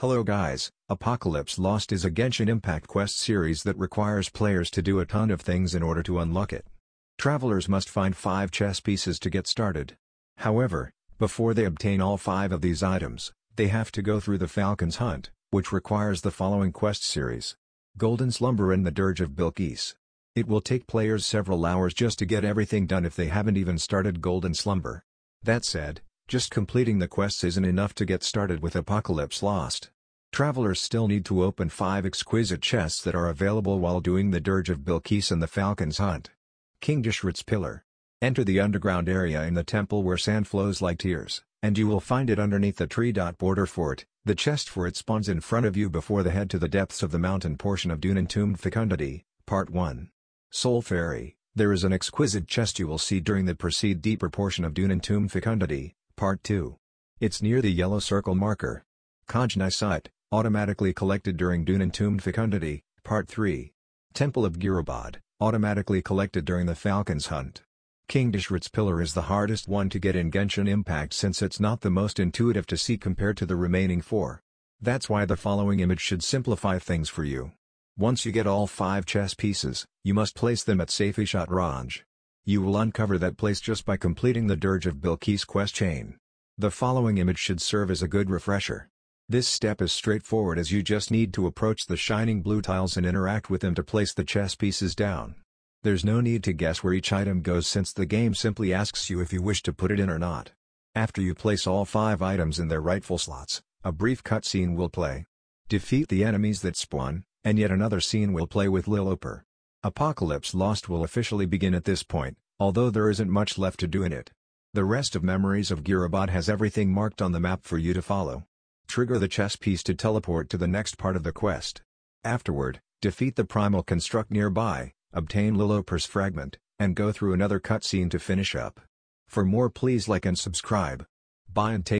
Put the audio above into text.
Hello guys, Apocalypse Lost is a Genshin Impact quest series that requires players to do a ton of things in order to unlock it. Travelers must find 5 chess pieces to get started. However, before they obtain all 5 of these items, they have to go through the Falcon's Hunt, which requires the following quest series. Golden Slumber and the Dirge of Bilqis. It will take players several hours just to get everything done if they haven't even started Golden Slumber. That said, just completing the quests isn't enough to get started with Apocalypse Lost. Travelers still need to open five exquisite chests that are available while doing the Dirge of Bilqis and the Falcon's Hunt. King Deshret's Pillar. Enter the underground area in the temple where sand flows like tears, and you will find it underneath the tree. Border fort, the chest for it spawns in front of you before the head to the depths of the mountain portion of Dune Entombed Fecundity, Part 1. Soul Fairy, there is an exquisite chest you will see during the Proceed Deeper portion of Dune Entombed Fecundity, Part 2. It's near the yellow circle marker. Khaj-Nisut, automatically collected during Dune Entombed Fecundity, Part 3. Temple of Gurabad, automatically collected during the Falcon's Hunt. King Deshret's Pillar is the hardest one to get in Genshin Impact since it's not the most intuitive to see compared to the remaining four. That's why the following image should simplify things for you. Once you get all five chess pieces, you must place them at Safhe Shatranj Range. You will uncover that place just by completing the Dirge of Bilqis quest chain. The following image should serve as a good refresher. This step is straightforward as you just need to approach the shining blue tiles and interact with them to place the chess pieces down. There's no need to guess where each item goes since the game simply asks you if you wish to put it in or not. After you place all five items in their rightful slots, a brief cutscene will play. Defeat the enemies that spawn, and yet another scene will play with Liloupar. Apocalypse Lost will officially begin at this point, although there isn't much left to do in it. The rest of Memories of Gurabad has everything marked on the map for you to follow. Trigger the chess piece to teleport to the next part of the quest. Afterward, defeat the primal construct nearby, obtain Liloupar's fragment, and go through another cutscene to finish up. For more please like and subscribe. Bye and take